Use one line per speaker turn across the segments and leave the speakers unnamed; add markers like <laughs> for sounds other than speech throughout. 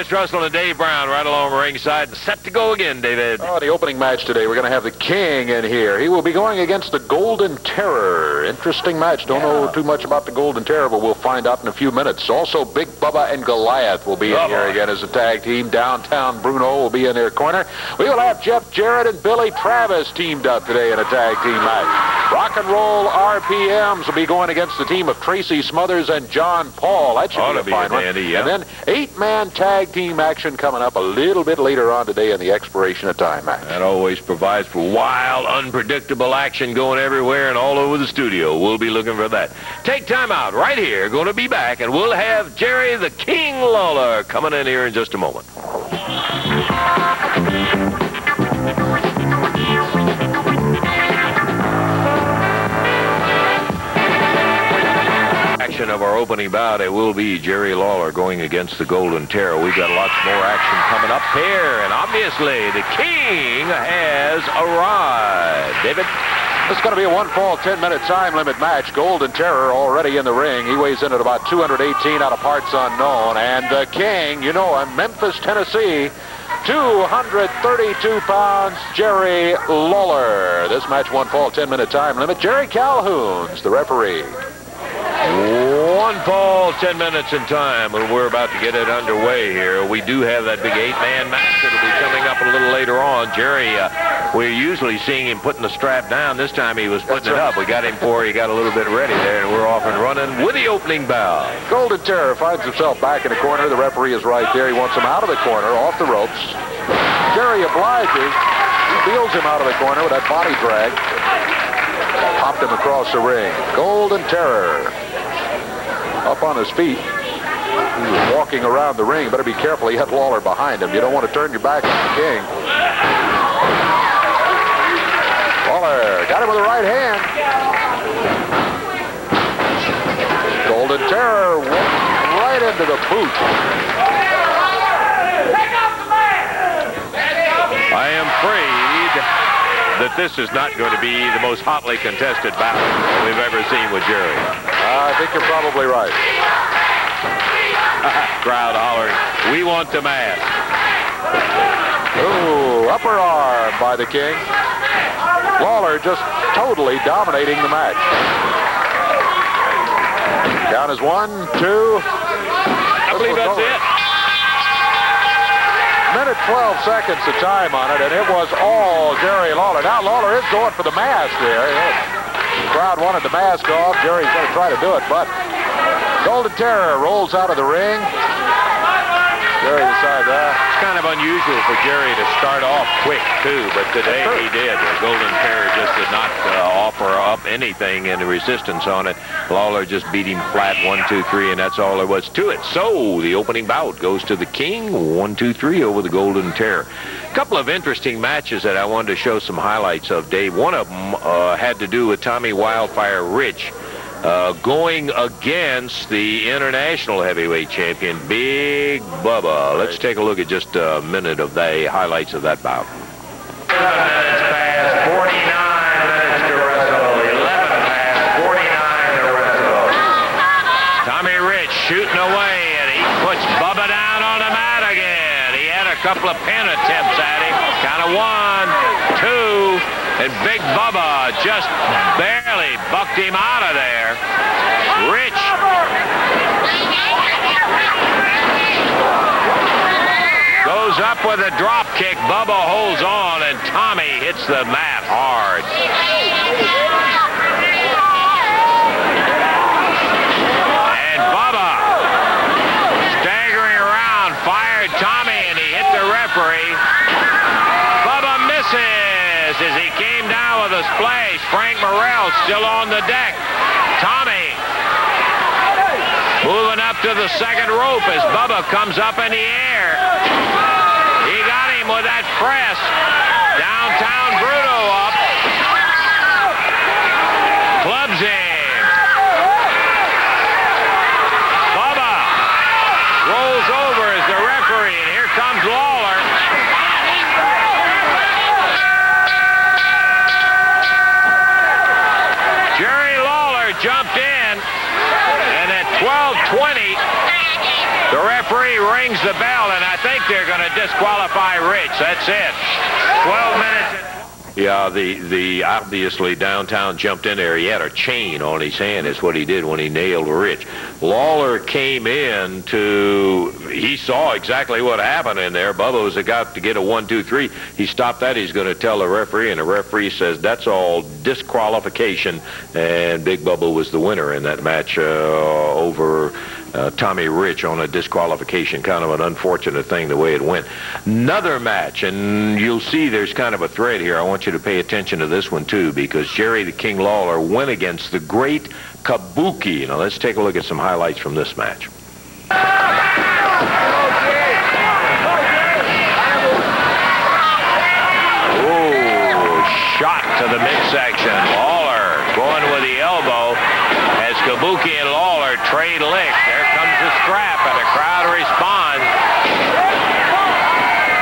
Lance Russell and Dave Brown right along ringside and set to go again, David.
Oh, the opening match today, we're going to have the King in here. He will be going against the Golden Terror. Interesting match. Don't yeah. know too much about the Golden Terror, but we'll find out in a few minutes. Also, Big Bubba and Goliath will be in here again as a tag team. Downtown Bruno will be in their corner. We will have Jeff Jarrett and Billy Travis teamed up today in a tag team match. Rock and Roll RPMs will be going against the team of Tracy Smothers and John Paul. That should
Ought
be a fine one.
Dandy, yeah.
And then eight-man tag team action coming up a little bit later on today in the expiration of time match.
That always provides for wild, unpredictable action going everywhere and all over the studio. We'll be looking for that. Take time out right here. Going to be back, and we'll have Jerry the King Lawler coming in here in just a moment. Opening bout, it will be Jerry Lawler going against the Golden Terror. We've got lots more action coming up here, and obviously the King has arrived. David?
Is going to be a one-fall, 10-minute time limit match. Golden Terror already in the ring. He weighs in at about 218 out of parts unknown. And the King, you know him, Memphis, Tennessee, 232 pounds, Jerry Lawler. This match one fall, 10-minute time limit. Jerry Calhoun's the referee.
One fall, 10 minutes in time, and we're about to get it underway here. We do have that big eight-man match that'll be coming up a little later on. Jerry, uh, we're usually seeing him putting the strap down. This time he was putting That's it right. up. We got him for he got a little bit ready there, and we're off and running with the opening bell.
Golden Terror finds himself back in the corner. The referee is right there. He wants him out of the corner, off the ropes. Jerry obliges. He feels him out of the corner with that body drag. Popped him across the ring. Golden Terror up on his feet. He was walking around the ring. Better be careful. He had Lawler behind him. You don't want to turn your back on the King. Lawler got him with the right hand. Golden Terror right into the boot.
I am afraid that this is not going to be the most hotly contested battle we've ever seen with Jerry.
I think you're probably right. <laughs>
Crowd hollering, we want the mask.
Ooh, upper arm by the King. Lawler just totally dominating the match. Down is one, two.
I believe that's over. it.
Minute 12 seconds of time on it, and it was all Jerry Lawler. Now Lawler is going for the mask there. The crowd wanted the mask off. Jerry's going to try to do it, but Golden Terror rolls out of the ring. Jerry decides that.
It's kind of unusual for Jerry to start off quick, too, but today he did. The Golden Terror just did not uh, offer up anything in the resistance on it. Lawler just beat him flat, one, two, three, and that's all there was to it. So the opening bout goes to the King, one, two, three over the Golden Terror. A couple of interesting matches that I wanted to show some highlights of, Dave. One of them uh, had to do with Tommy Wildfire Rich uh, going against the international heavyweight champion, Big Bubba. Let's take a look at just a minute of the highlights of that bout. past 49 minutes to wrestle. 11 past 49 to wrestle. Tommy Rich shooting away, and he puts Bubba down on the mat again He had a couple of pin attempts at him. Kind of one, two, and Big Bubba just barely bucked him out of there. Rich. Goes up with a drop kick. Bubba holds on, and Tommy hits the mat hard. Still on the deck. Tommy moving up to the second rope as Bubba comes up in the air. He got him with that press. Downtown Bruno up. Clubs him. Bubba rolls over as the referee, and here comes Lawler. jumped in, and at 12.20, The referee rings the bell, and I think they're going to disqualify Rich. That's it. 12 minutes. Yeah, the the obviously downtown jumped in there. He had a chain on his hand. Is what he did when he nailed Rich. Lawler came in to. He saw exactly what happened in there. Bubba was about to get a one, two, three. He stopped that. He's going to tell the referee, and the referee says that's all disqualification. And Big Bubba was the winner in that match uh, over uh, Tommy Rich on a disqualification. Kind of an unfortunate thing the way it went. Another match, and you'll see there's kind of a thread here. I want you to pay attention to this one too, because Jerry the King Lawler went against the great Kabuki. Now let's take a look at some highlights from this match. Ooh, shot to the midsection. Kabuki and Lawler trade licks. There comes the scrap, and the crowd responds.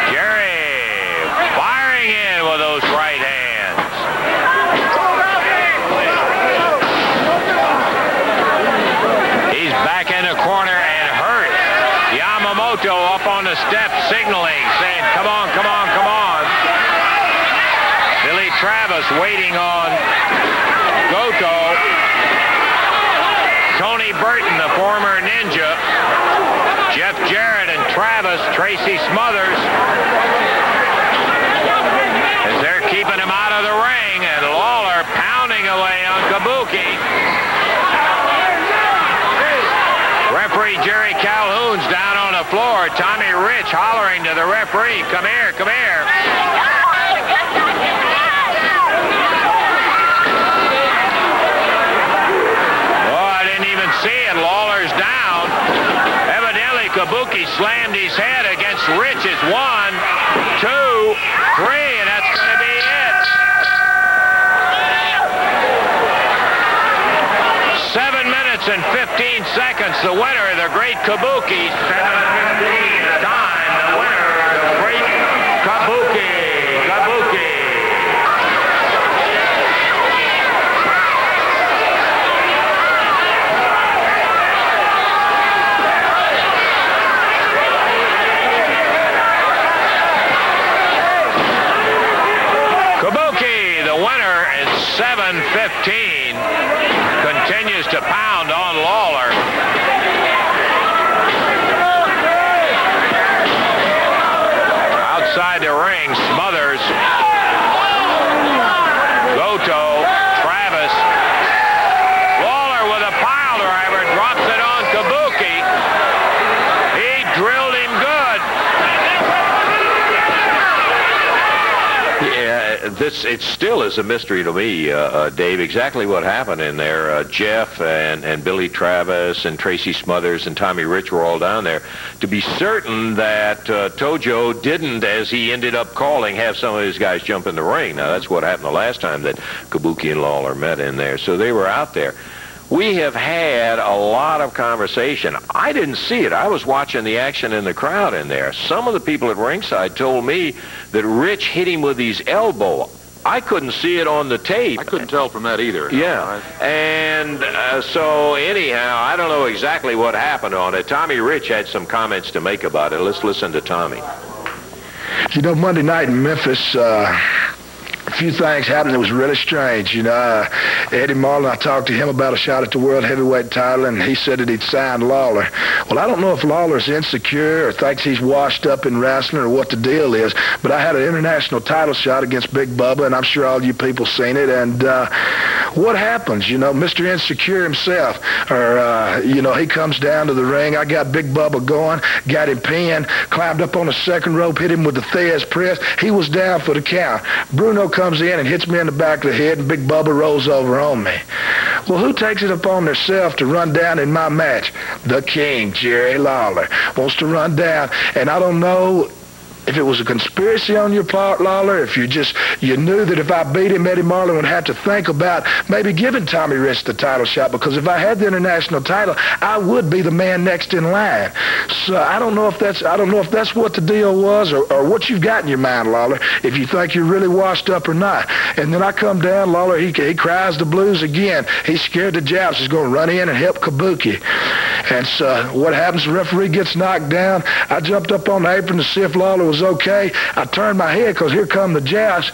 Jerry firing in with those right hands. He's back in the corner and hurt. Yamamoto up on the step signaling, saying, come on, come on, come on. Billy Travis waiting on Goto. Tony Burton, the former ninja. Jeff Jarrett and Travis, Tracy Smothers. As they're keeping him out of the ring, and Lawler pounding away on Kabuki. Referee Jerry Calhoun's down on the floor. Tommy Rich hollering to the referee, come here, come here. Oh, I didn't even see it. Lawler's down. Evidently, Kabuki slammed his head against Rich's one, two, three, and that's going to be it. Seven minutes and 15 seconds. The winner, the great Kabuki. 7:15 the time. The winner, the great Kabuki. Kabuki. Kabuki, the winner is 7:15. Continues to pound on Lawler. Outside the ring, Smothers. Goto, Travis. Lawler with a pile driver drops it on Kabuki. He drilled him good. Yeah, this it still is a mystery to me, uh, uh, Dave. Exactly what happened in there. Uh, Jeff and, and Billy Travis and Tracy Smothers and Tommy Rich were all down there to be certain that uh, Tojo didn't, as he ended up calling, have some of his guys jump in the ring. Now that's what happened the last time that Kabuki and Lawler met in there. So they were out there. We have had a lot of conversation. I didn't see it. I was watching the action in the crowd in there. Some of the people at ringside told me that Rich hit him with his elbow. I couldn't see it on the tape.
I couldn't tell from that either.
Yeah. And uh, so anyhow, I don't know exactly what happened on it. Tommy Rich had some comments to make about it. Let's listen to Tommy.
You know, Monday night in Memphis, uh, a few things happened that was really strange. You know, uh, Eddie Marlin, I talked to him about a shot at the world heavyweight title, and he said that he'd signed Lawler. Well, I don't know if Lawler's insecure or thinks he's washed up in wrestling or what the deal is, but I had an international title shot against Big Bubba, and I'm sure all you people seen it. And uh, what happens? You know, Mr. Insecure himself, or uh, you know, he comes down to the ring. I got Big Bubba going, got him pinned, climbed up on the second rope, hit him with the Thesz press. He was down for the count. Bruno comes in and hits me in the back of the head, and Big Bubba rolls over on me. Well, who takes it upon themselves to run down in my match? The King, Jerry Lawler, wants to run down, and I don't know if it was a conspiracy on your part, Lawler, if you just you knew that if I beat him, Eddie Marlin would have to think about maybe giving Tommy Rich the title shot because if I had the international title, I would be the man next in line. So I don't know if that's I don't know if that's what the deal was or, or what you've got in your mind, Lawler. If you think you're really washed up or not. And then I come down, Lawler, he he cries the blues again. He's scared the Japs is going to run in and help Kabuki. And so what happens? The referee gets knocked down. I jumped up on the apron to see if Lawler was okay. I turned my head because here come the Joust.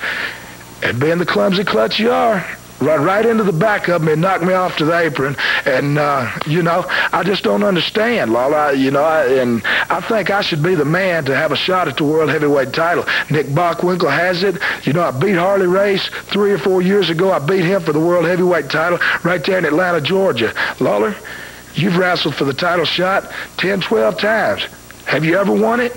And being the clumsy clutch you are, run right into the back of me and knocked me off to the apron. And, uh, you know, I just don't understand, Lawler. you know, I, and I think I should be the man to have a shot at the world heavyweight title. Nick Bockwinkel has it. You know, I beat Harley Race three or four years ago. I beat him for the world heavyweight title right there in Atlanta, Georgia. Lawler, you've wrestled for the title shot 10, 12 times. Have you ever won it?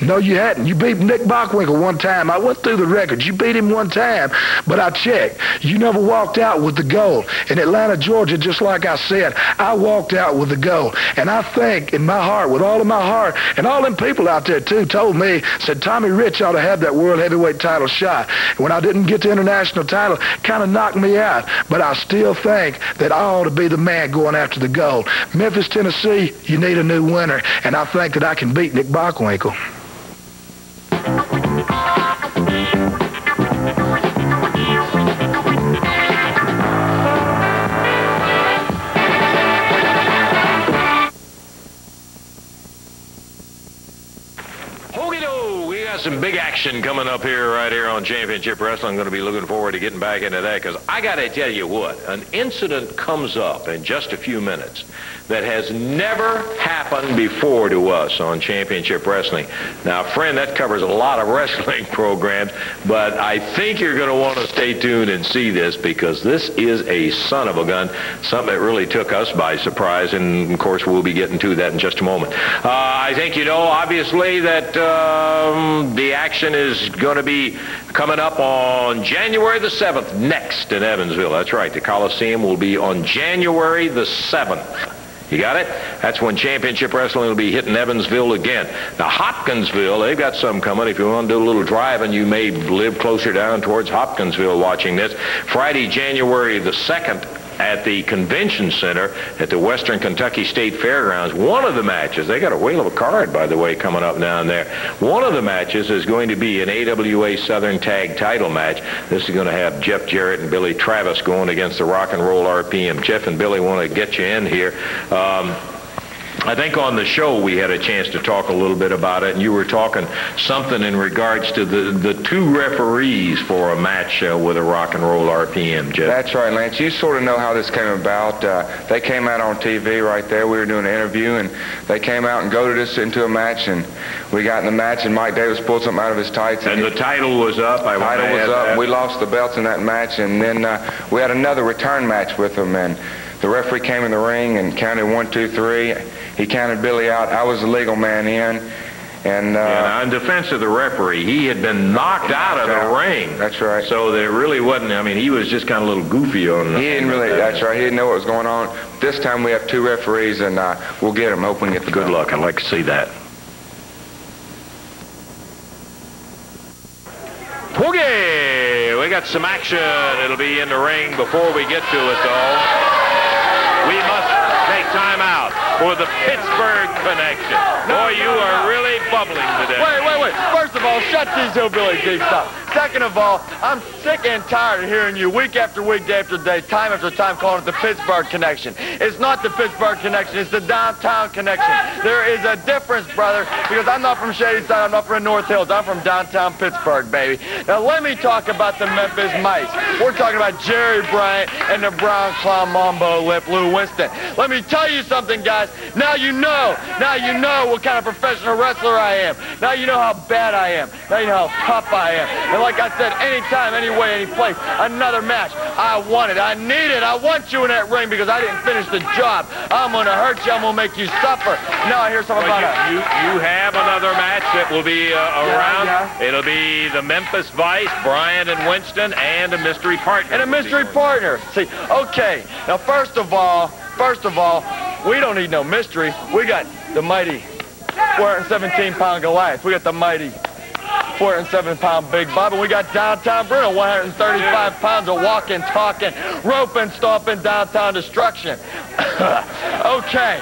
No, you hadn't. You beat Nick Bockwinkel one time. I went through the records. You beat him one time, but I checked. You never walked out with the gold. In Atlanta, Georgia, just like I said, I walked out with the gold. And I think in my heart, with all of my heart, and all them people out there too told me, said Tommy Rich ought to have that world heavyweight title shot. And when I didn't get the international title, kind of knocked me out. But I still think that I ought to be the man going after the gold. Memphis, Tennessee, you need a new winner. And I think that I can beat Nick Bockwinkel.
Some big action coming up here right here on Championship Wrestling. I'm going to be looking forward to getting back into that because I got to tell you what, an incident comes up in just a few minutes that has never happened before to us on Championship Wrestling. Now, friend, that covers a lot of <laughs> wrestling programs, but I think you're going to want to stay tuned and see this because this is a son of a gun, something that really took us by surprise, and of course we'll be getting to that in just a moment. Uh, I think you know, obviously, that um, the action is going to be coming up on January the 7th next in Evansville. That's right. The Coliseum will be on January the 7th. You got it? That's when Championship Wrestling will be hitting Evansville again. Now, Hopkinsville, they've got some coming. If you want to do a little driving, you may live closer down towards Hopkinsville watching this. Friday, January the 2nd, at the convention center at the Western Kentucky State Fairgrounds. One of the matches, they got a whale of a card, by the way, coming up down there. One of the matches is going to be an AWA Southern Tag title match. This is going to have Jeff Jarrett and Billy Travis going against the Rock and Roll RPM. Jeff and Billy want to get you in here. Um, I think on the show we had a chance to talk a little bit about it, and you were talking something in regards to the, the two referees for a match uh, with a rock and roll RPM, Jeff.
That's right, Lance. You sort of know how this came about. Uh, they came out on TV right there. We were doing an interview, and they came out and goaded us into a match, and we got in the match, and Mike Davis pulled something out of his tights.
And, and the title was up. I
title was up. That. We lost the belts in that match, and then uh, we had another return match with them, and the referee came in the ring and counted one, two, three. He counted Billy out. I was the legal man in. And, uh,
yeah, in defense of the referee, he had been knocked out of the ring.
That's right.
So there really wasn't. I mean, he was just kind of a little goofy on.
He didn't really. That's right. He didn't know what was going on. This time we have two referees, and uh, we'll get him. Hope we get the
good luck. I'd like to see that. Boogie! We got some action. It'll be in the ring before we get to it, though. We must take time out for the Pittsburgh connection. Boy, you are really bubbling today.
Wait, wait, wait. First of all, shut these hillbilly geeks up. Second of all, I'm sick and tired of hearing you week after week, day after day, time after time calling it the Pittsburgh connection. It's not the Pittsburgh connection. It's the downtown connection. There is a difference, brother, because I'm not from Shadyside. I'm not from North Hills. I'm from downtown Pittsburgh, baby. Now, let me talk about the Memphis Mice. We're talking about Jerry Bryant and the Brown Clown Mambo Lip Lou Winston. Let me tell you something, guys. Now you know. Now you know what kind of professional wrestler I am. Now you know how bad I am. Now you know how tough I am. And like I said, anytime, anyway, any place, another match. I want it. I need it. I want you in that ring because I didn't finish the job. I'm going to hurt you. I'm going to make you suffer. Now I hear something
well,
about
you, it. You, you have another match that will be uh, around. Yeah, yeah. It'll be the Memphis Vice, Bryant and Winston, and a mystery partner.
And a mystery partner. See, okay. Now, first of all, first of all, we don't need no mystery. We got the mighty 417-pound Goliath. We got the mighty 407-pound Big Bob. And we got downtown Bruno, 135 pounds of walking, talking, roping, stomping downtown destruction. <coughs> okay.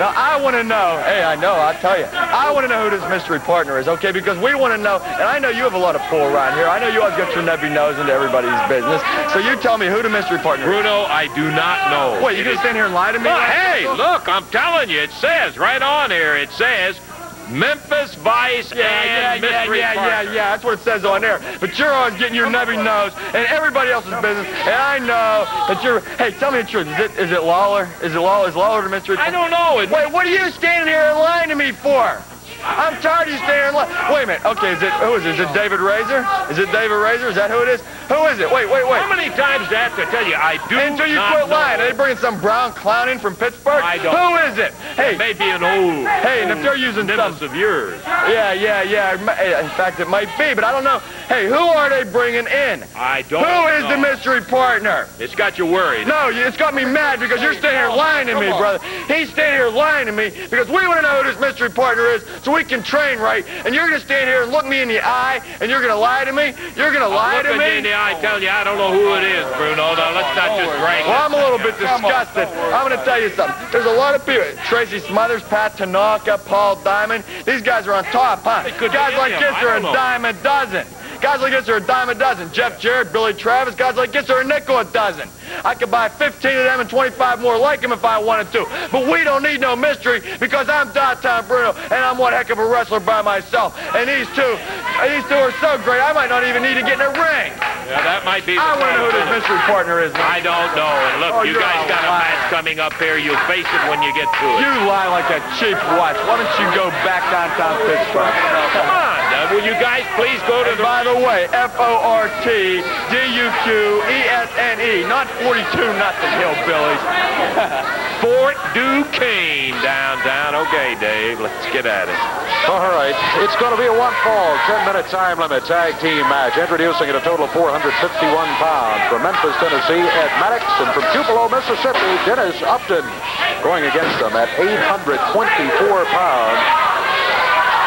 Now, I want to know, hey, I know, I'll tell you. I want to know who this mystery partner is, okay? Because we want to know, and I know you have a lot of pull around here. I know you always get your nebby nose into everybody's business. So you tell me who the mystery partner is.
Bruno, I do not know.
Wait, you going to stand here and lie to me?
Well,
right
hey,
now?
look, I'm telling you, it says right on here, it says Memphis Vice
Yeah, yeah,
and
yeah,
Mystery
yeah, yeah,
Partner.
yeah. That's what it says on there. But you're always getting your nubby nose and everybody else's business. And I know that you're. Hey, tell me the truth. Is it is it Lawler? Is it Lawler? Is Lawler the mystery?
I don't know. It,
Wait, what are you standing here lying to me for? I'm tired of you standing here and lying. Wait a minute. Okay, is it who is it? Is it David Razor? Is it David Razor? Is that who it is? Who is it? Wait, wait, wait.
How many times do I have to tell you? I do
Until you quit lying. Are they bringing some brown clown in from Pittsburgh?
I don't.
Who is it? Hey,
Maybe an old.
Hey, and if they're using some-
of yours.
yeah, yeah, yeah. In fact, it might be, but I don't know. Hey, who are they bringing in?
I don't. Know.
Who is the mystery partner?
It's got you worried.
No, it's got me mad because you're standing here lying to me, brother. He's standing here lying to me because we want to know who this mystery partner is so we can train right. And you're going to stand here and look me in the eye and you're going to lie to me? You're going to lie to me?
in the eye, tell you I don't know who it is, Bruno. Now let's not just drag.
Well, I'm a little bit disgusted. I'm going to tell you something. There's a lot of people. Tracy Smothers, Pat Tanaka, Paul Diamond. These guys are on top, huh?
They could be
Guys like this. Are a dime a dozen. Guys like this are a dime a dozen. Jeff Jarrett, Billy Travis, guys like this are a nickel a dozen. I could buy 15 of them and 25 more like them if I wanted to. But we don't need no mystery because I'm downtown Bruno and I'm one heck of a wrestler by myself. And these two, these two are so great, I might not even need to get in a ring.
Yeah, that might be. The
I want to know who this mystery partner is. man.
I don't know. And look,
Oh,
you guys got a match coming up here. You'll face it when you get to it.
You lie like a cheap watch. Why don't you go back downtown Pittsburgh?
Come on, uh, will you guys please go to
And
the
the way, F-O-R-T-D-U-Q-E-S-N-E, not 42 nothing hillbillies. <laughs>
Fort Duquesne downtown? Okay, Dave, let's get at it.
All right, it's going to be a one-fall, 10-minute time limit tag team match. Introducing at a total of 451 pounds from Memphis, Tennessee, Ed Mattox, and from Tupelo, Mississippi, Dennis Upton. Going against them at 824 pounds.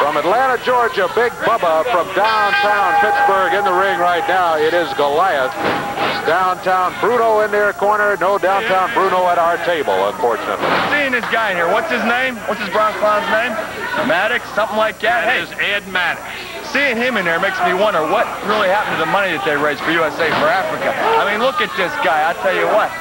From Atlanta, Georgia, Big Bubba from downtown Pittsburgh in the ring right now. It is Goliath. Downtown Bruno in their corner. No downtown Bruno at our table, unfortunately.
Seeing this guy in here, what's his name? What's his brown clown's name? Mattox, something like that.
That
Hey,
is Ed Mattox.
seeing him in there makes me wonder what really happened to the money that they raised for USA for Africa. I mean, look at this guy. I tell you what.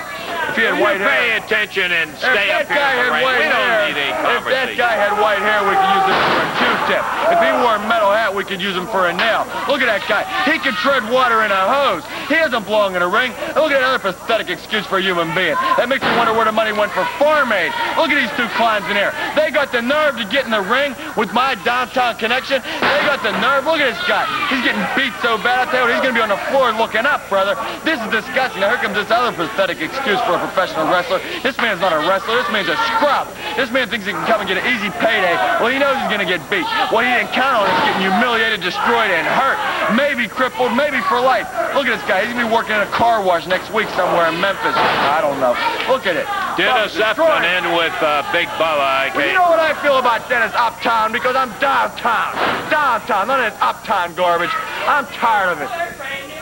If he had white hair.
pay attention and stay up here
guy had white
We don't
hair,
need a
if that guy had white hair, we could use him for a Q-tip. If he wore a metal hat, we could use him for a nail. Look at that guy. He could tread water in a hose. He doesn't belong in a ring. And look at another pathetic excuse for a human being. That makes me wonder where the money went for Farm Aid. Look at these two clowns in here. They got the nerve to get in the ring with my downtown connection. They got the nerve. Look at this guy. He's getting beat so bad. I tell you what, he's going to be on the floor looking up, brother. This is disgusting. Now here comes this other pathetic excuse for a professional wrestler. This man's not a wrestler. This man's a scrub. This man thinks he can come and get an easy payday. Well, he knows he's going to get beat. What he didn't count on is getting humiliated, destroyed, and hurt. Maybe crippled, maybe for life. Look at this guy. He's going to be working in a car wash next week somewhere in Memphis. I don't know. Look at it.
Dennis Upton in with uh, Big Bubba.
Well, you know what I feel about Dennis Uptown because I'm downtown. Downtown. None of this uptown garbage. I'm tired of it.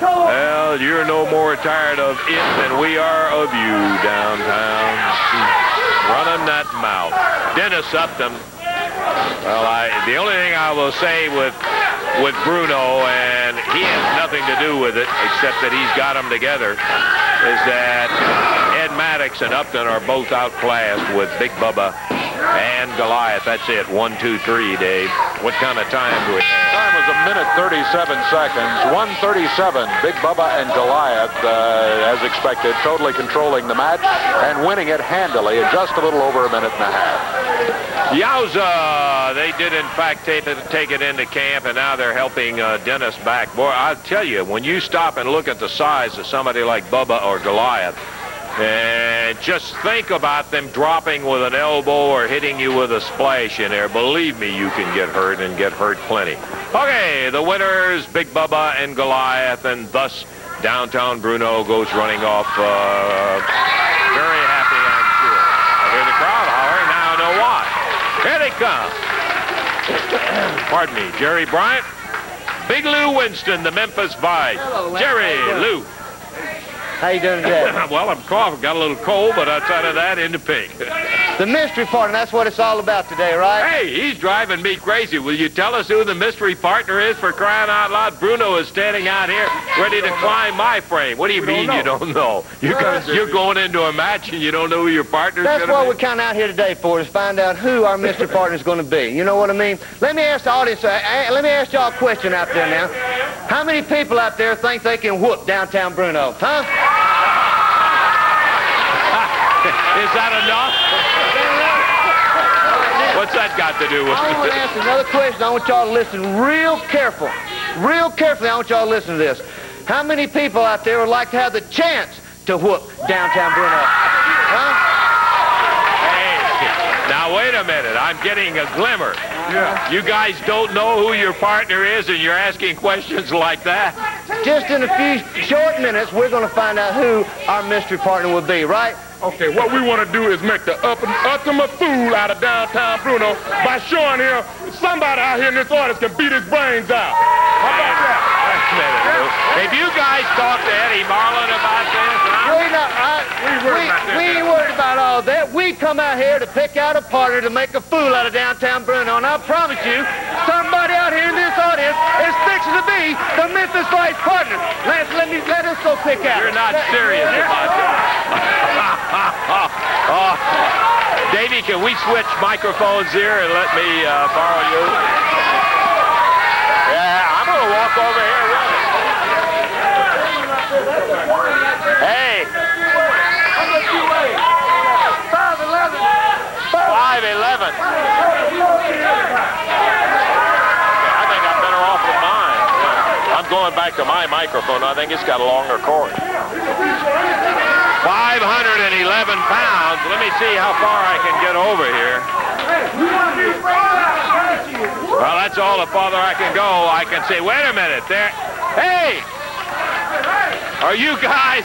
Well, you're no more tired of it than we are of you downtown. Running that mouth. Dennis Upton. Well, I the only thing I will say with with Bruno, and he has nothing to do with it except that he's got them together, is that Ed Mattox and Upton are both outclassed with Big Bubba and Goliath. That's it. One, two, three, Dave. What kind of time do we have?
A minute 37 seconds. 137. Big Bubba and Goliath, uh, as expected, totally controlling the match and winning it handily in just a little over a minute and a half.
Yowza! They did, in fact, take it, take it into camp, and now they're helping uh, Dennis back. Boy, I'll tell you, when you stop and look at the size of somebody like Bubba or Goliath, and just think about them dropping with an elbow or hitting you with a splash in there. Believe me, you can get hurt and get hurt plenty. Okay, the winners, Big Bubba and Goliath, and thus downtown Bruno goes running off uh, very happy, I'm sure. I hear the crowd hollering. Now I know why. Here they come. Pardon me, Jerry Bryant. Big Lou Winston, the Memphis Vice. Jerry, Lou.
How you doing today? <laughs>
well, I'm coughing. Got a little cold, but outside of that, into the pig.
The mystery partner, that's what it's all about today, right?
Hey, he's driving me crazy. Will you tell us who the mystery partner is for crying out loud? Bruno is standing out here ready to climb my frame. What do you mean you don't know? You're, going, you're going into a match and you don't know who your partner's
That's
going to
what
be?
we're kind of out here today for, is find out who our mystery <laughs> partner is going to be. You know what I mean? Let me ask the audience, uh, uh, let me ask y'all a question out there now. How many people out there think they can whoop downtown Bruno? Huh? <laughs>
Is that enough? What's that got to do with it?
I want to ask another question. I want y'all to listen real careful. Real carefully, I want y'all to listen to this. How many people out there would like to have the chance to whoop downtown Bruno? Huh?
Hey, now wait a minute. I'm getting a glimmer. Yeah. You guys don't know who your partner is and you're asking questions like that?
Just in a few short minutes, we're going to find out who our mystery partner will be, right?
Okay, what we want to do is make the up ultimate fool out of downtown Bruno by showing him somebody out here in this audience can beat his brains out. How about that?
Wait a minute, Lou. Have you guys talked to Eddie Marlin about this? huh?
We, not, I,
We ain't worried
we,
about that
we ain't
now.
worried about all that. We come out here to pick out a partner to make a fool out of downtown Bruno. And I promise you, somebody out here in this that is, is fixed to be the Memphis Light partner. Let, let me let us go pick out.
You're not serious about <laughs> that. Oh, Davey, can we switch microphones here and let me uh, borrow you? Yeah, I'm going to walk over here with it. Hey. 5'11. 5'11. Going back to my microphone. I think it's got a longer cord. 511 pounds. Let me see how far I can get over here. Well, that's all the farther I can go. I can say, wait a minute, there. Hey! Are you guys?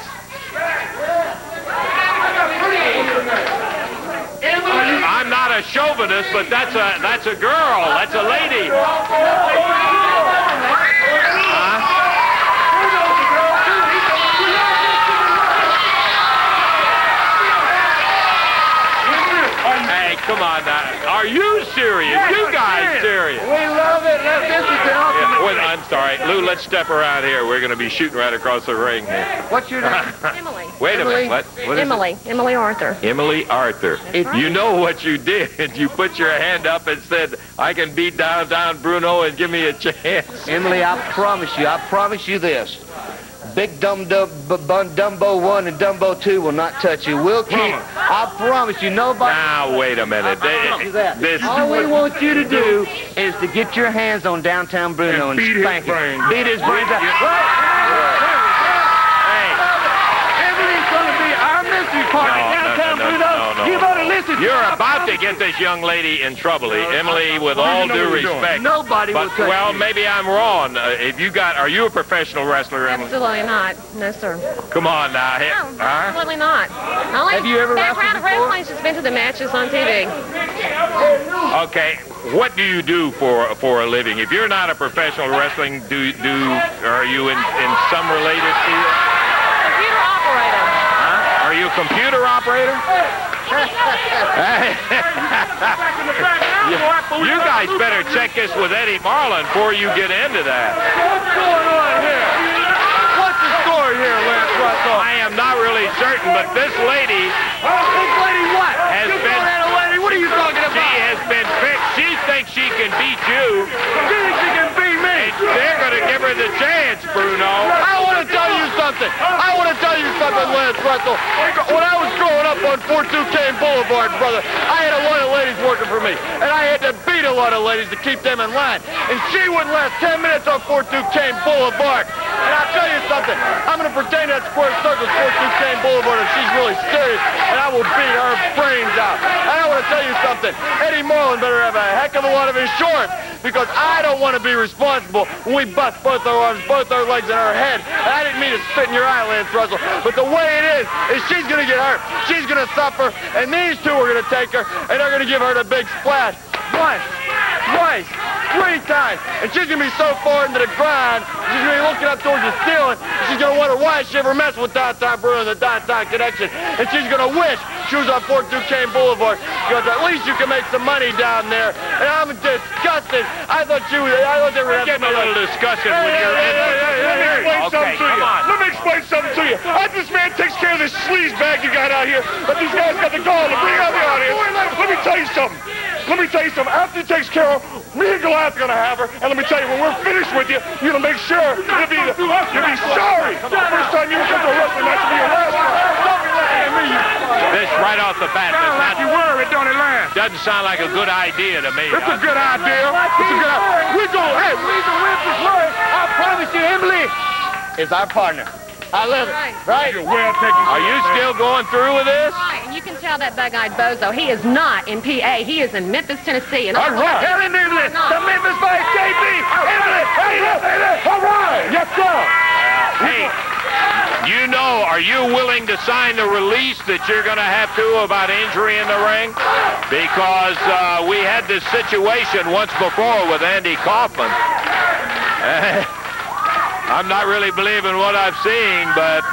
I'm not a chauvinist, but that's a that's a girl. That's a lady. Come on now. Are you serious? You guys serious?
We love it. Let- This is the
Yeah,
ultimate.
wait, I'm sorry. Lou, let's step around here. We're going to be shooting right across the ring here.
What's your name? <laughs>
Emily.
Wait a minute. What? what is it?
Emily. Emily Arthur.
Emily Arthur.
right.
You know what you did. <laughs> You put your hand up and said, I can beat downtown Bruno and give me a chance.
Emily, I promise you, I promise you this. Big Dum Dum B- Bun Dumbo 1 and Dumbo 2 will not touch you. We'll keep, I promise you, nobody.
Now, wait a minute.
I promise you that.
This,
All we want you to do is to get your hands on downtown Bruno
And
and,
his
spank him.
brains.
Beat his brains out.
hey,
Emily's going to be our mystery
no,
downtown
no, no,
Bruno.
No, no.
You better listen.
you're about to get this young lady in trouble. Emily, with all due
what doing.
respect.
Nobody will
But,
touch
well,
you.
maybe I'm wrong. Uh, if you got, are you a professional wrestler, Emily?
Absolutely not. No, sir.
Come on now. Hey,
No,
huh?
absolutely not. Only
Have you ever
background of
wrestled before?
wrestling has been to the matches on TV.
Okay, what do you do for for a living? If you're not a professional wrestling, do do are you in in some related field?
Computer operator.
Huh? Are you a computer operator? You, <laughs> you guys better check this with Eddie Marlin before you get into that.
What's going on here? What's the story here, Lance Russell?
I am not really certain, but this lady oh,
This lady what?
Has
you
been-
that a lady? What are you talking about?
she has been fixed. She thinks she can beat you.
She thinks she can.
They're going to give her the chance, Bruno.
I want to tell you something. I want to tell you something, Lance Russell. When I was growing up on 42K Boulevard, brother, I had a lot of ladies working for me, and I had to beat a lot of ladies to keep them in line. And she wouldn't last 10 minutes on 42K Boulevard. And I'll tell you something. I'm going to pretend that square circle is 42K Boulevard if she's really serious, and I will beat her brains out. And I want to tell you something. Eddie Marlin better have a heck of a lot of insurance because I don't want to be responsible when we bust both our arms, both our legs, and our head. And I didn't mean to spit in your eye, Lance Russell. But the way it is, is she's going to get hurt. She's going to suffer, and these two are going to take her, and they're going to give her the big splash. once, twice, three times. And she's going to be so far into the grind, she's going to be looking up towards the ceiling. and She's going to wonder why she ever messed with Downtown Bruno and the Downtown Connection. And she's going to wish she was on Fort Duquesne Boulevard because at least you can make some money down there. And I'm disgusted. I thought you, I thought they were
Getting a little discussion
Hey,
with
hey,
your
hey, hey, hey,
Let me explain
Okay,
something to you.
on.
Let me explain something to you. How this man takes care of this sleaze bag you got out here, but these guys got the gall to bring out tell you something. Let me tell you something. After he takes care of me and Goliath gonna have her. And let me tell you, when we're finished with you, you're gonna make sure you'll be, you'll be sorry. The First time you come to a wrestling match, will be your last one. Don't be looking at me.
This right off the bat does
Sound like you
not,
worried, don't it, Lance?
doesn't sound like a good idea to me.
It's a good idea. It's a good idea. We go, hey, we
the whip is worth. I promise you, Emily is our partner. I love it.
Right.
Right?
You're well taken
Are you still going through with this?
Right, and you can tell that bug-eyed bozo, he is not in PA. He is in Memphis, Tennessee. And
All right. Helen Emily, the Memphis Vice, JB, Emily, hey, all right. Yes, sir.
Hey, you know, are you willing to sign the release that you're going to have to about injury in the ring? Because uh, we had this situation once before with Andy Kaufman. <laughs> I'm not really believing what I've seen, but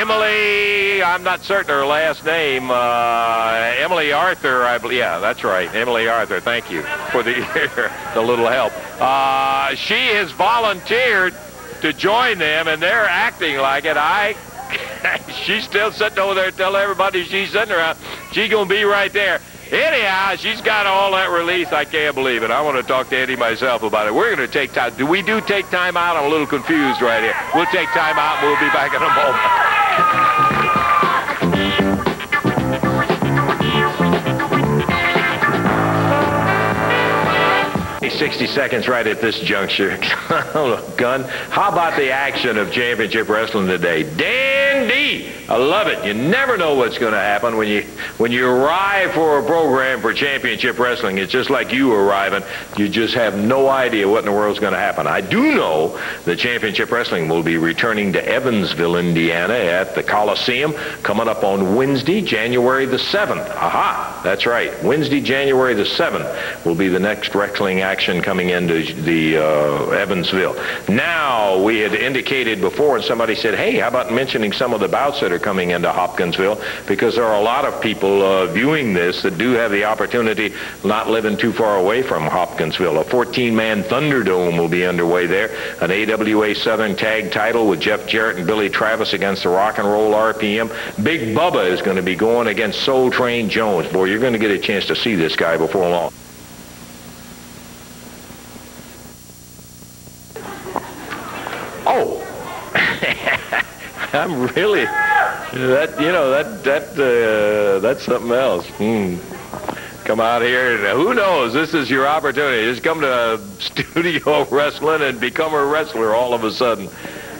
Emily, I'm not certain her last name. Uh, Emily Arthur, I believe. Yeah, that's right. Emily Arthur. Thank you for the <laughs> the little help. Uh, she has volunteered to join them, and they're acting like it. I. <laughs> she's still sitting over there telling everybody she's sitting around. She's gonna be right there. Anyhow, she's got all that release. I can't believe it. I want to talk to Eddie myself about it. We're going to take time. Do we do take time out? I'm a little confused right here. We'll take time out. and We'll be back in a moment. 60 seconds right at this juncture. <laughs> Gun. How about the action of championship wrestling today? Dandy! I love it. You never know what's going to happen when you when you arrive for a program for championship wrestling. It's just like you arriving. You just have no idea what in the world's going to happen. I do know that championship wrestling will be returning to Evansville, Indiana at the Coliseum coming up on Wednesday, January the 7th. Aha, that's right. Wednesday, January the 7th will be the next wrestling action coming into the uh, Evansville. Now, we had indicated before, and somebody said, hey, how about mentioning some of the bouts that are coming into Hopkinsville? Because there are a lot of people uh, viewing this that do have the opportunity not living too far away from Hopkinsville. A 14-man Thunderdome will be underway there. An AWA Southern Tag title with Jeff Jarrett and Billy Travis against the Rock and Roll RPM. Big Bubba is going to be going against Soul Train Jones. Boy, you're going to get a chance to see this guy before long. Oh, <laughs> <laughs> I'm really that you know that that uh, that's something else. Hmm. Come out here and who knows? This is your opportunity. Just come to <laughs> studio wrestling and become a wrestler all of a sudden.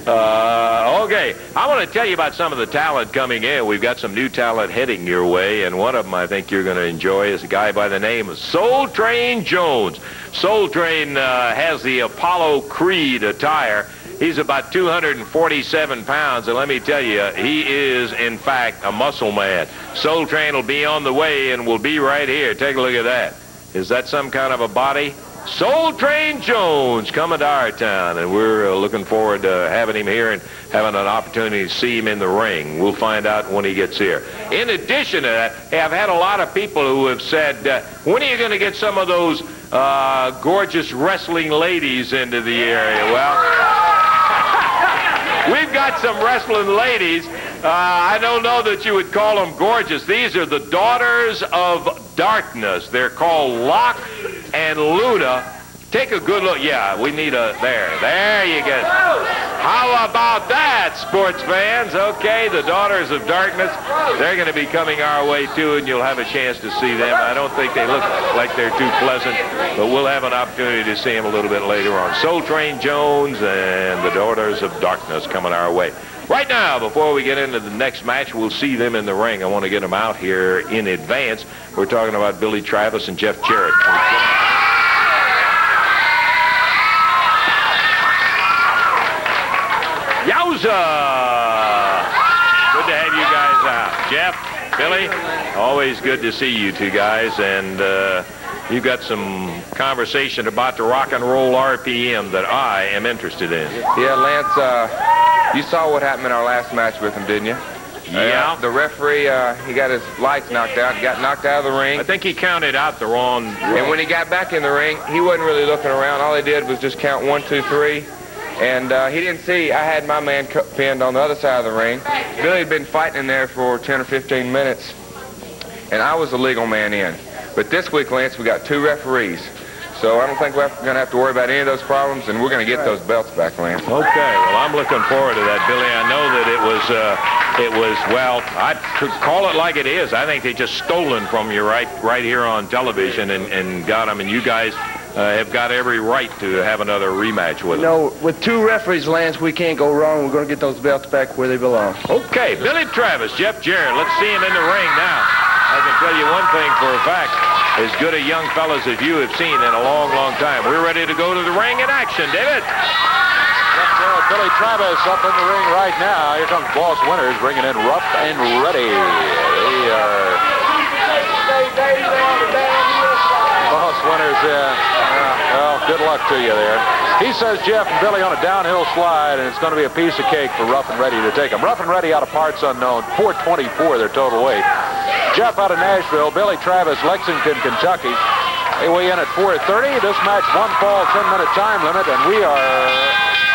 Uh, okay, I want to tell you about some of the talent coming in. We've got some new talent heading your way, and one of them I think you're going to enjoy is a guy by the name of Soul Train Jones. Soul Train uh, has the Apollo Creed attire. He's about 247 pounds, and let me tell you, he is, in fact, a muscle man. Soul Train will be on the way and will be right here. Take a look at that. Is that some kind of a body? Soul Train Jones coming to our town, and we're uh, looking forward to having him here and having an opportunity to see him in the ring. We'll find out when he gets here. In addition to that, hey, I've had a lot of people who have said, uh, when are you going to get some of those uh, gorgeous wrestling ladies into the area? Well, Got some wrestling ladies. Uh, I don't know that you would call them gorgeous. These are the Daughters of Darkness. They're called Locke and Luna. Take a good look. Yeah, we need a, there. There you go. How about that, sports fans? Okay, the Daughters of Darkness. They're going to be coming our way, too, and you'll have a chance to see them. I don't think they look like they're too pleasant, but we'll have an opportunity to see them a little bit later on. Soul Train Jones and the Daughters of Darkness coming our way. Right now, before we get into the next match, we'll see them in the ring. I want to get them out here in advance. We're talking about Billy Travis and Jeff Jarrett. Yowza! Good to have you guys out. Jeff, Billy, always good to see you two guys. And uh, you got some conversation about the rock and roll RPM that I am interested in.
Yeah, Lance, uh, you saw what happened in our last match with him, didn't you?
Yeah.
Uh, the referee, uh, he got his lights knocked out, got knocked out of the ring.
I think he counted out the wrong.
And when he got back in the ring, he wasn't really looking around. All he did was just count one, two, three. And uh, he didn't see I had my man pinned on the other side of the ring. Billy had been fighting in there for 10 or 15 minutes, and I was the legal man in. But this week, Lance, we got two referees. So I don't think we're going to have to worry about any of those problems, and we're going to get those belts back, Lance.
Okay, well, I'm looking forward to that, Billy. I know that it was, uh, it was well, I call it like it is. I think they just stolen from you right, right here on television and, and got them, and you guys uh, have got every right to have another rematch with them.
No, with two referees, Lance, we can't go wrong. We're going to get those belts back where they belong.
Okay, Billy Travis, Jeff Jarrett. Let's see him in the ring now. I can tell you one thing for a fact. As good a young fellas as you have seen in a long, long time. We're ready to go to the ring in action, David.
Jeff Jarrett, Billy Travis up in the ring right now. Here comes Boss Winters bringing in rough and ready. They are... Boss Winters, uh, well, good luck to you there. He says Jeff and Billy on a downhill slide, and it's going to be a piece of cake for Rough and Ready to take them. Rough and Ready out of parts unknown, 424 their total weight. Jeff out of Nashville, Billy Travis, Lexington, Kentucky. They weigh in at 430. This match, one fall, 10-minute time limit, and we are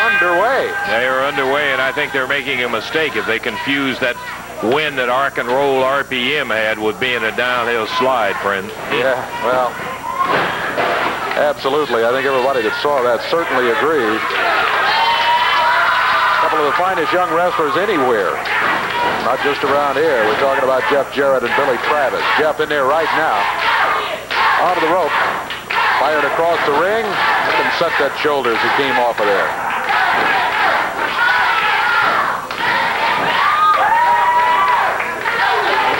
underway.
They are underway, and I think they're making a mistake if they confuse that win that Rock and Roll RPM had with being a downhill slide, friend.
Yeah, well, absolutely. I think everybody that saw that certainly agrees. A couple of the finest young wrestlers anywhere. Not just around here. We're talking about Jeff Jarrett and Billy Travis. Jeff in there right now. Onto the rope. Fired across the ring. Let him set that shoulder as he came off of there.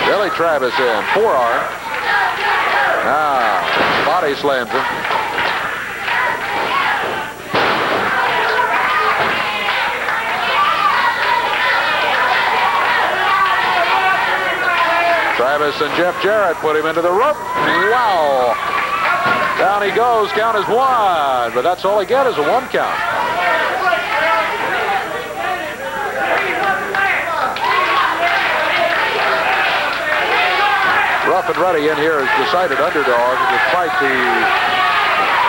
Billy Travis in. Forearm. Now, body slams him. Travis and Jeff Jarrett put him into the rope. Wow. Down he goes. Count is one. But that's all he get is a one count. Rough and Ready in here is decided underdog despite the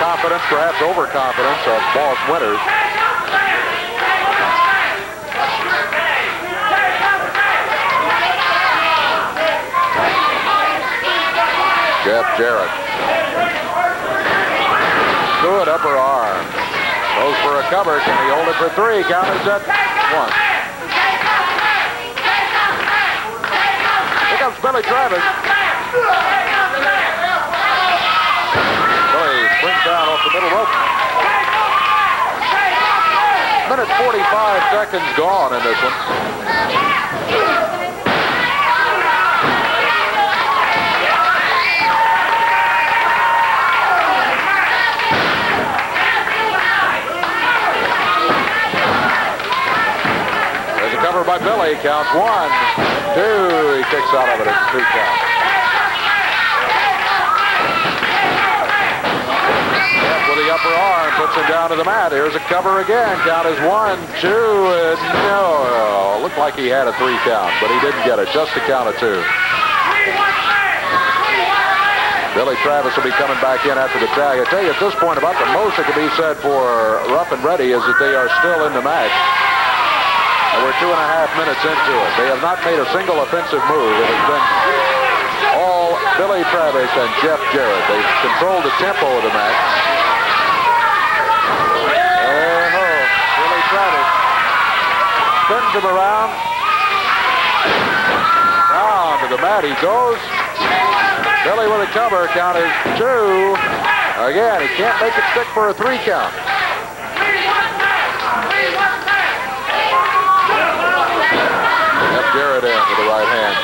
confidence, perhaps overconfidence of Boss Winters. Jeff Jarrett. Good upper arm. Goes for a cover. Can he hold it for three? Count is at one. Here comes Billy Travis. Billy springs down off the middle rope. Minute 45 seconds gone in this one. By Billy. Counts one, two. He kicks out of it. It's two count. With the upper arm puts him down to the mat. Here's a cover again. Count is one, two, and no. Looked like he had a three count, but he didn't get it. Just a count of two. Billy Travis will be coming back in after the tag. I tell you at this point about the most that can be said for Rough and Ready is that they are still in the match. And we're two and a half minutes into it. They have not made a single offensive move. It has been all Billy Travis and Jeff Jarrett. They've controlled the tempo of the match. And oh, Billy Travis spins him around. Down to the mat he goes. Billy with a cover. Count is two. Again, he can't make it stick for a three count. Jeff Jarrett in with the right hand.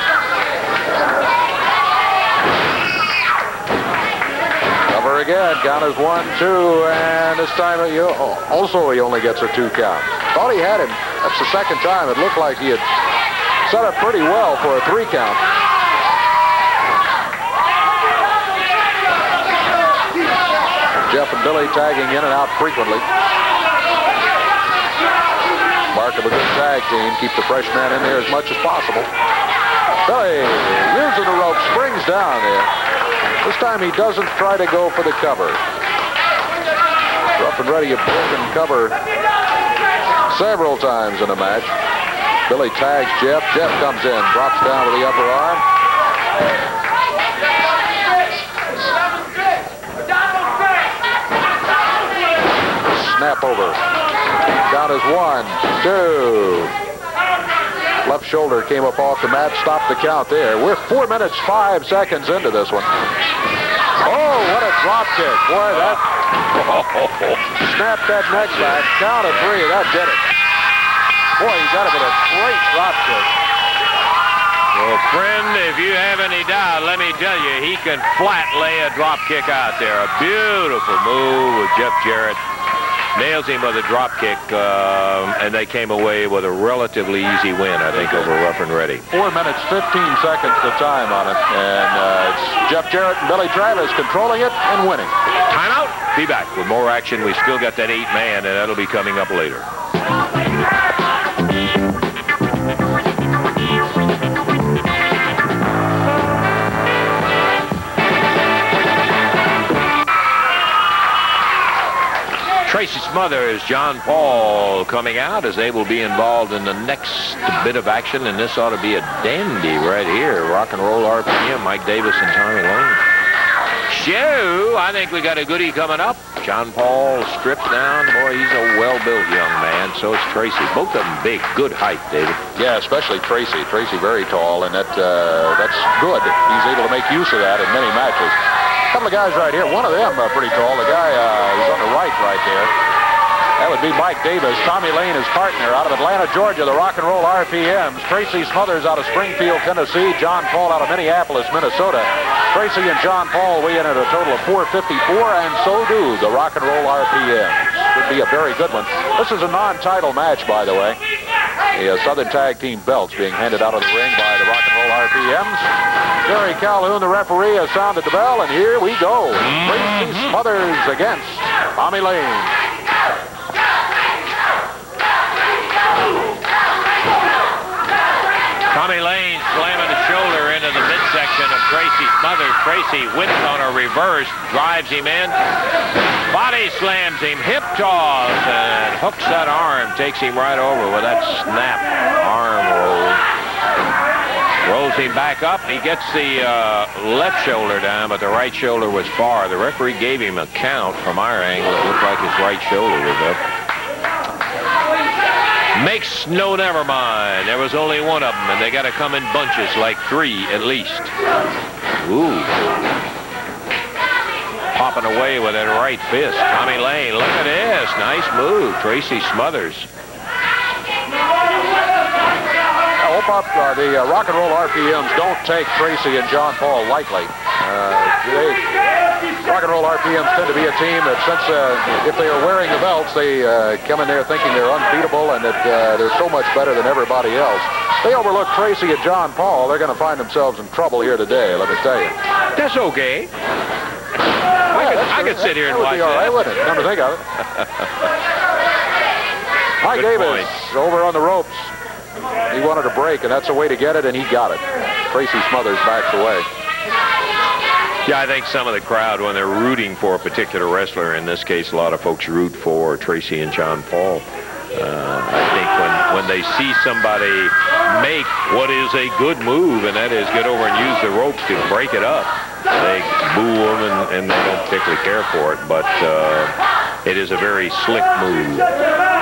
Cover again. Count is one, two, and this time he, also he only gets a two count. Thought he had him. That's the second time. It looked like he had set up pretty well for a three count. Jeff and Billy tagging in and out frequently. Tag team. Keep the fresh man in there as much as possible. Billy using the rope, springs down there. This time he doesn't try to go for the cover. Rough and ready, a broken cover several times in a match. Billy tags Jeff. Jeff comes in, drops down with the upper arm. Snap over. Down is one, two. Left shoulder came up off the mat, stopped the count there. We're four minutes, five seconds into this one. Oh, what a drop kick. Boy, that <laughs> snapped that neck back. Count of three, that did it. Boy, he got it with a great drop kick.
Well, friend, if you have any doubt, let me tell you, he can flat lay a drop kick out there. A beautiful move with Jeff Jarrett. Nails him with a drop kick, um, and they came away with a relatively easy win, I think, over Rough and Ready.
Four minutes, 15 seconds the time on it. And uh, it's Jeff Jarrett and Billy Travis controlling it and winning.
Timeout. Be back with more action. We still got that eight man, and that'll be coming up later. Tracy is John Paul coming out as they will be involved in the next bit of action, and this ought to be a dandy right here. Rock and roll RPM, Mike Davis and Tommy Lane. Show, I think we got a goodie coming up. John Paul stripped down. Boy, he's a well-built young man. So is Tracy. Both of them big, good height, David.
Yeah, especially Tracy. Tracy very tall, and that uh, that's good. He's able to make use of that in many matches. Couple of guys right here. One of them uh, pretty tall. The guy uh, on the right right there. That would be Mike Davis. Tommy Lane, his partner, out of Atlanta, Georgia, the Rock and Roll RPMs. Tracy Smothers out of Springfield, Tennessee. John Paul out of Minneapolis, Minnesota. Tracy and John Paul weigh in at a total of 454, and so do the Rock and Roll RPMs. Would be a very good one. This is a non-title match, by the way. The uh, Southern Tag Team belts being handed out of the ring by the Rock and Roll RPMs. Jerry Calhoun, the referee, has sounded the bell, and here we go. Tracy Smothers against Tommy Lane.
Tommy Lane midsection of Tracy Smothers. Tracy wins on a reverse, drives him in, body slams him, hip toss, and hooks that arm, takes him right over with that snap arm roll. Rolls him back up. He gets the uh, left shoulder down, but the right shoulder was far. The referee gave him a count from our angle. It looked like his right shoulder was up. Makes no never mind. There was only one of them, and they got to come in bunches, like three at least. Ooh. Popping away with that right fist. Tommy Lane, look at this. Nice move. Tracy Smothers.
Uh, the uh, rock and roll RPMs don't take Tracy and John Paul lightly. Uh, they, rock and roll RPMs tend to be a team that since uh, if they are wearing the belts, they uh, come in there thinking they're unbeatable and that uh, they're so much better than everybody else. They overlook Tracy and John Paul. They're going to find themselves in trouble here today, let me tell you.
That's okay. I could, I could sit here and
that
watch
would be all right,
that.
wouldn't it? Come to think of it. <laughs> Mike
Good
Davis
point.
over on the ropes. He wanted a break, and that's a way to get it, and he got it. Tracy Smothers backs away.
Yeah, I think some of the crowd, when they're rooting for a particular wrestler, in this case, a lot of folks root for Tracy and John Paul. Uh, I think when, when they see somebody make what is a good move, and that is get over and use the ropes to break it up, they boo them and, and they don't particularly care for it. But uh, it is a very slick move.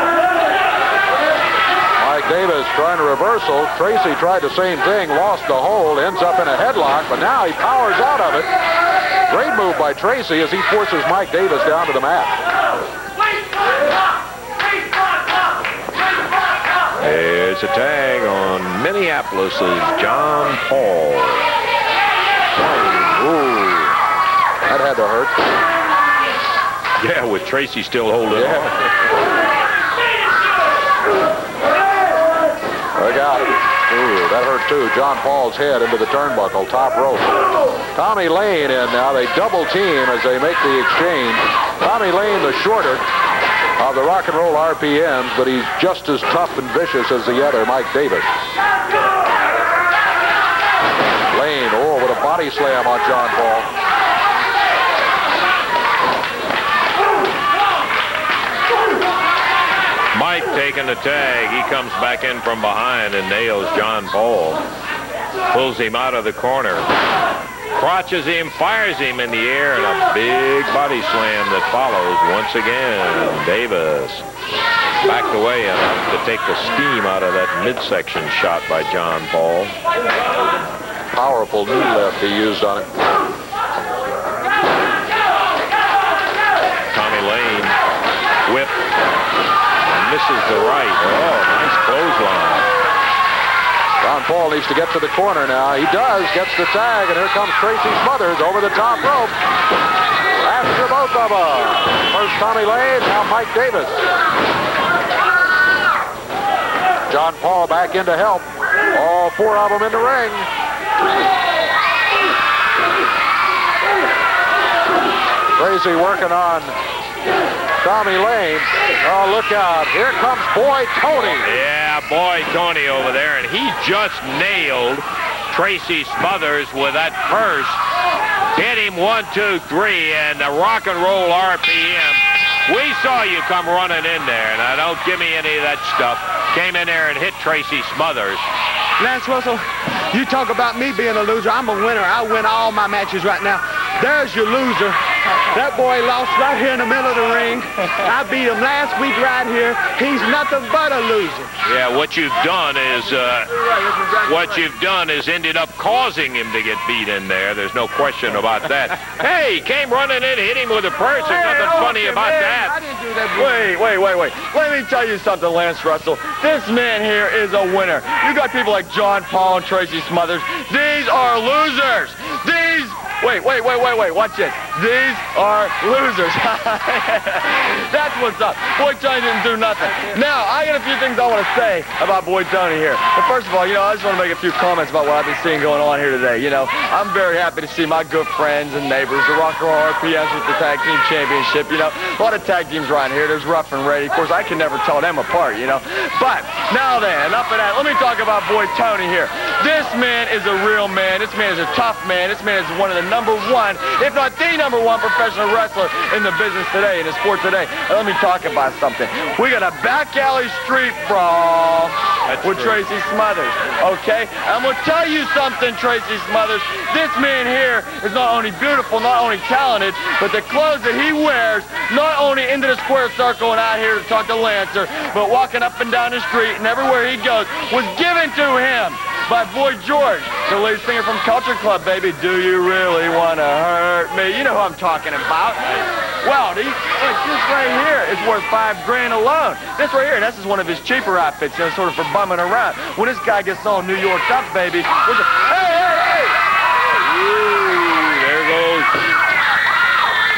Davis trying a reversal. Tracy tried the same thing, lost the hold, ends up in a headlock, but now he powers out of it. Great move by Tracy as he forces Mike Davis down to the mat.
There's a tag on Minneapolis's John Paul.
Ooh, that had to hurt.
Yeah, with Tracy still holding
Yeah.
on.
Ooh, that hurt too. John Paul's head into the turnbuckle, top rope. Tommy Lane in now. They double team as they make the exchange. Tommy Lane, the shorter of the rock and roll RPMs, but he's just as tough and vicious as the other, Mike Davis. Lane, oh, with a body slam on John Paul.
Mike taking the tag. He comes back in from behind and nails John Paul. Pulls him out of the corner. Crotches him, fires him in the air, and a big body slam that follows once again. Davis backed away enough to take the steam out of that midsection shot by John Paul.
Powerful knee lift he used on it.
Tommy Lane whip misses the right. Oh, nice clothesline.
John Paul needs to get to the corner now. He does, gets the tag, and here comes Tracy Smothers over the top rope. After both of them. First Tommy Lane, now Mike Davis. John Paul back in to help. All four of them in the ring. Tracy working on Tommy Lane. Oh, look out. Here comes Boy Tony.
Yeah, boy Tony over there, and he just nailed Tracy Smothers with that purse. Hit him one, two, three, and the rock and roll RPM. We saw you come running in there. Now, don't give me any of that stuff. Came in there and hit Tracy Smothers.
Lance Russell, you talk about me being a loser. I'm a winner. I win all my matches right now. There's your loser. That boy lost right here in the middle of the ring. I beat him last week right here. He's nothing but a loser.
Yeah, what you've done is uh, what you've done is ended up causing him to get beat in there. There's no question about that. hey, he came running in, hit him with a purse. There's nothing funny about that.
Wait, wait, wait, wait. Let me tell you something, Lance Russell. This man here is a winner. You got people like John Paul and Tracy Smothers. These are losers. These. Wait, wait, wait, wait, wait. Watch this. These are losers. <laughs> That's what's up. Boy Tony didn't do nothing. Now, I got a few things I want to say about Boy Tony here. But first of all, you know, I just want to make a few comments about what I've been seeing going on here today. You know, I'm very happy to see my good friends and neighbors, the Rock and Roll RPMs with the Tag Team Championship. You know, a lot of tag teams around here. There's Rough and Ready. Of course, I can never tell them apart, you know. But now then, enough of that. Let me talk about Boy Tony here. This man is a real man. This man is a tough man. This man is one of the number one, if not the number one professional wrestler in the business today, in the sport today. And let me talk about something. We got a back alley street brawl with Tracy Smothers, okay? I'm going to tell you something, Tracy Smothers. This man here is not only beautiful, not only talented, but the clothes that he wears, not only into the square circle and out here to talk to Lancer, but walking up and down the street and everywhere he goes, was given to him by Boy George, the lead singer from Culture Club, baby. Do you really want to hurt me? You know who I'm talking about. Well, this right here is worth five grand alone. This right here, this is one of his cheaper outfits, you know, sort of for bumming around. When this guy gets all New Yorked up, baby, hey, hey, hey!
Ooh, there goes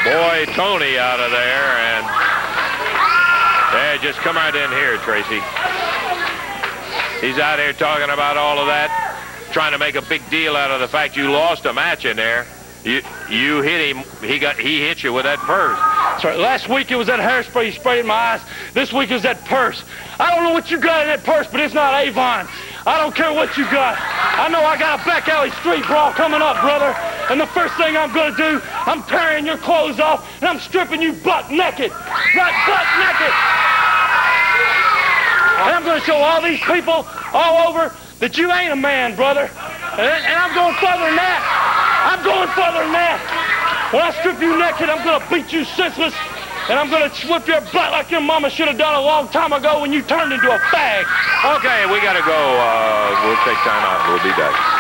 boy Tony out of there, and yeah, just come right in here, Tracy. He's out here talking about all of that, trying to make a big deal out of the fact you lost a match in there. You you hit him. He got he hit you with that purse.
Right. Last week it was that hairspray you sprayed in my eyes. This week it was that purse. I don't know what you got in that purse, but it's not Avon. I don't care what you got. I know I got a back alley street brawl coming up, brother. And the first thing I'm going to do, I'm tearing your clothes off and I'm stripping you butt naked. Right, butt naked. And I'm going to show all these people all over that you ain't a man, brother. And, and I'm going further than that. I'm going further than that. When I strip you naked, I'm going to beat you senseless. And I'm going to whip your butt like your mama should have done a long time ago when you turned into a fag.
Okay, we got to go. Uh, we'll take time out. We'll be back.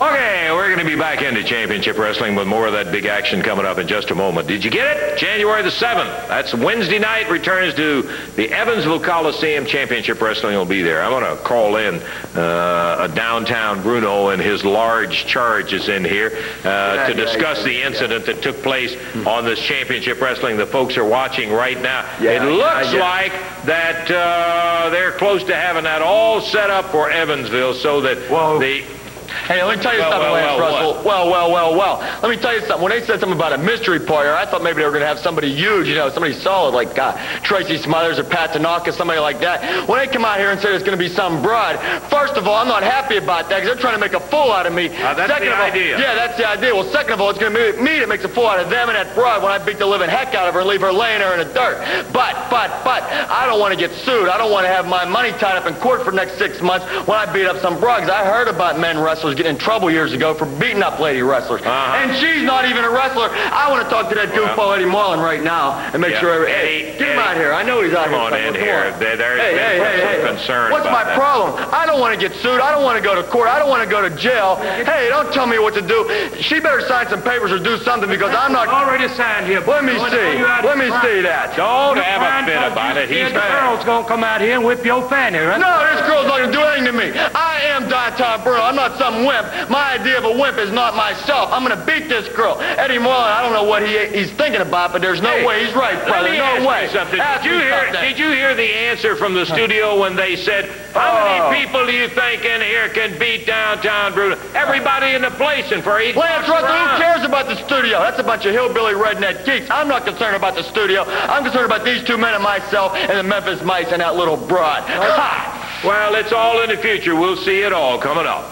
Okay, we're going to be back into Championship Wrestling with more of that big action coming up in just a moment. Did you get it? January the 7th. That's Wednesday night. Returns to the Evansville Coliseum. Championship Wrestling will be there. I'm going to call in uh, a downtown Bruno and his large charge is in here uh, to discuss the incident that took place on this Championship Wrestling. The folks are watching right now.
Yeah,
it looks
yeah.
like that uh, they're close to having that all set up for Evansville so that the
Hey, let me tell you
Well,
something,
well,
Lance
well,
Russell. Well, well, well, well. Let me tell you something. When they said something about a mystery player, I thought maybe they were going to have somebody huge, you know, somebody solid like uh, Tracy Smothers or Pat Tanaka, somebody like that. When they come out here and say there's going to be some broad, first of all, I'm not happy about that because they're trying to make a fool out of me.
Uh, that's
second
the
of all,
idea.
Yeah, that's the idea. Well, second of all, it's going to be me that makes a fool out of them and that broad when I beat the living heck out of her and leave her laying there in the dirt. But, but, but, I don't want to get sued. I don't want to have my money tied up in court for the next six months when I beat up some broads. I heard about men wrestlers getting in trouble years ago for beating up lady wrestlers.
Uh-huh.
And she's not even a wrestler. I want to talk to that goofball Eddie Marlin right now and make
Yeah.
sure.
Eddie,
hey, get him
Eddie.
out here. I know he's out
Come
here.
on
somewhere.
in
Come
here.
on.
There- there's
hey,
been
hey, hey,
concern
What's my
that.
problem? I don't want to get sued. I don't want to go to court. I don't want to go to jail. Hey, don't tell me what to do. She better sign some papers or do something because I'm not.
Already signed here.
Let me see. Let me see that.
Don't have a fit about it. He's
the girl's gonna come out here and whip your fanny, right?
No, this girl's not going to do anything to me. I am Downtown Bruno. I'm not some wimp. My idea of a wimp is not myself. I'm going to beat this girl. Eddie Marlin, I don't know what he, he's thinking about, but there's no
Hey,
way he's right, brother. no way.
something.
Ask
Did you hear?
something.
Did you hear the answer from the studio when they said, "How
Oh.
many people do you think in here can beat downtown Bruno?" Everybody in the place, and for eight
Lance Russell, who cares about the studio? That's a bunch of hillbilly redneck geeks. I'm not concerned about the studio. I'm concerned about these two men and myself and the Memphis Vice and that little broad. Ha!
Well, it's all in the future. We'll see it all coming up.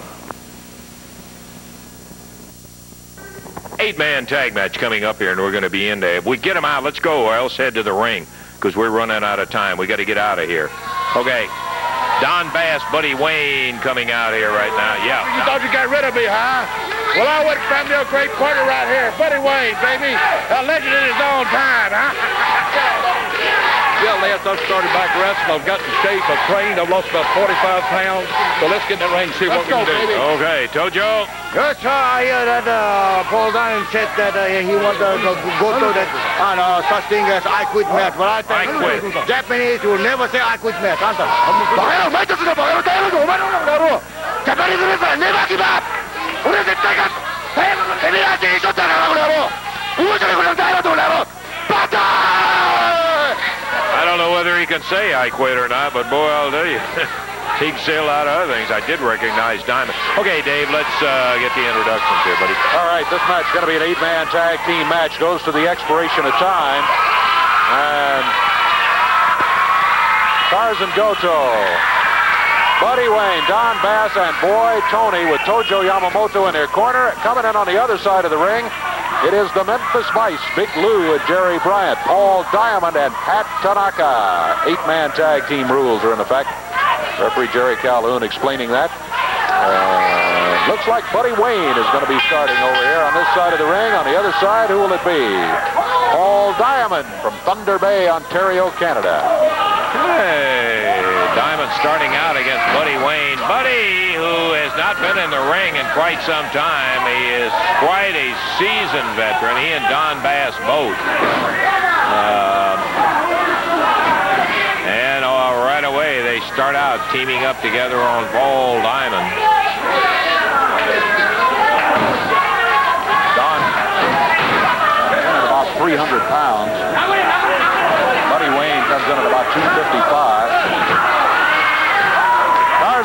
Eight-man tag match coming up here, and we're going to be in there. If we get them out, let's go, or else head to the ring, because we're running out of time. We got to get out of here. Okay. Don Bass, Buddy Wayne coming out here right now. Yeah.
You thought you got rid of me, huh? Well, I went from your great partner right here, Buddy Wayne, baby. A legend in his own time, huh?
Yeah, they I've started back wrestling. I've got in shape. I've trained. I've lost about 45 pounds. So let's get in the ring and see
let's
what
we
can do.
Okay, Tojo.
Yes, sir. I hear that uh, Paul Diamond said that uh, he wanted to go, go to that on uh, such thing as I quit match. But I think I
quit.
Japanese will never say I quit match.
Answer. Japanese never give up. 俺は絶対勝つ早く手に入って一緒だなこの野郎面白いことに耐えろとこの野郎バター
I don't know whether he can say I quit or not, but boy, I'll tell you, <laughs> he can say a lot of other things. I did recognize Diamond. Okay, Dave, let's uh, get the introductions here, buddy.
All right, this match is going to be an eight-man tag team match. Goes to the expiration of time. And Tarzan Goto, Buddy Wayne, Don Bass, and Boy Tony with Tojo Yamamoto in their corner. Coming in on the other side of the ring, it is the Memphis Vice, Big Lou and Jerry Bryant, Paul Diamond, and Pat Tanaka. Eight-man tag team rules are in effect. Referee Jerry Calhoun explaining that. Uh, looks like Buddy Wayne is going to be starting over here on this side of the ring. On the other side, who will it be? Paul Diamond from Thunder Bay, Ontario, Canada.
Hey, Diamond starting out against Buddy Wayne. Buddy, been in the ring in quite some time. He is quite a seasoned veteran. He and Don Bass both. Um, and uh, right away, they start out teaming up together on Paul Diamond.
Don about 300 pounds. Buddy Wayne comes in at about 255.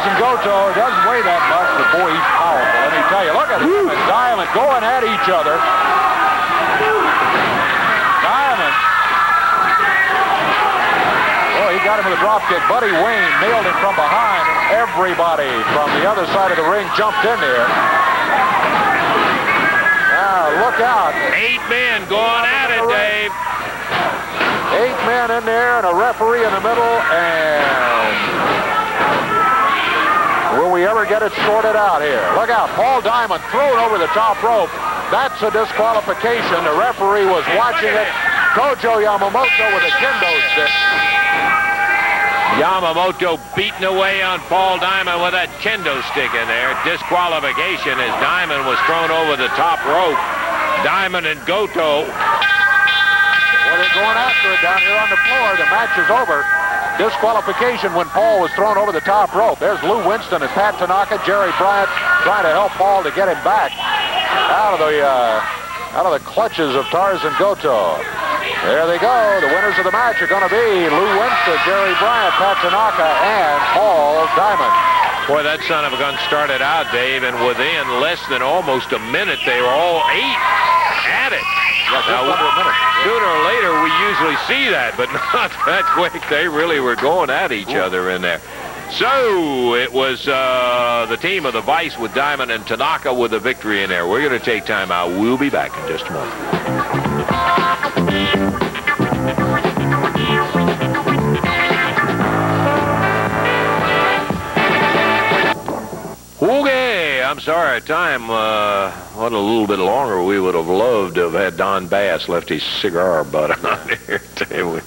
Tarzan Goto doesn't weigh that much, but boy, he's powerful. Let me tell you, look at him and Diamond going at each other. Diamond. Oh, he got him with a drop kick. Buddy Wayne nailed him from behind. Everybody from the other side of the ring jumped in there. Now, look out.
Eight men going at it, Dave.
Eight men in there and a referee in the middle, and we ever get it sorted out here? Look out, Paul Diamond thrown over the top rope. That's a disqualification. The referee was watching it. Tojo Yamamoto with a kendo stick.
Yamamoto beating away on Paul Diamond with that kendo stick in there. Disqualification as Diamond was thrown over the top rope. Diamond and Goto.
Well, they're going after it down here on the floor. The match is over. Disqualification when Paul was thrown over the top rope. There's Lou Winston and Pat Tanaka, Jerry Bryant trying to help Paul to get him back out of the uh, out of the clutches of Tarzan Goto. There they go. The winners of the match are going to be Lou Winston, Jerry Bryant, Pat Tanaka, and Paul Diamond.
Boy, that son of a gun started out, Dave, and within less than almost a minute, they were all eight at it.
Yeah,
Now,
under a minute.
Sooner or later, we usually see that, but <laughs> not that quick. They really were going at each other in there. So it was uh, the team of the Vice with Diamond and Tanaka with a victory in there. We're going to take time out. We'll be back in just a moment. I'm sorry. Time uh, went a little bit longer. We would have loved to have had Don Bass left his cigar butt <laughs> on here. too.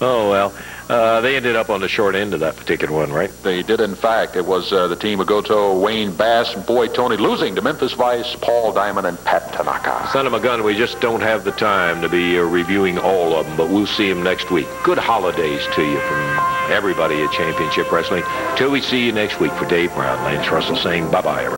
oh well, uh, they ended up on the short end of that particular one, right?
They did, in fact. It was uh, the team of Goto, Wayne Bass, and Boy Tony losing to Memphis Vice, Paul Diamond, and Pat Tanaka.
Son of a gun, we just don't have the time to be uh, reviewing all of them, but we'll see them next week. Good holidays to you from everybody at Championship Wrestling. Till we see you next week for Dave Brown, Lance Russell saying bye-bye. everybody.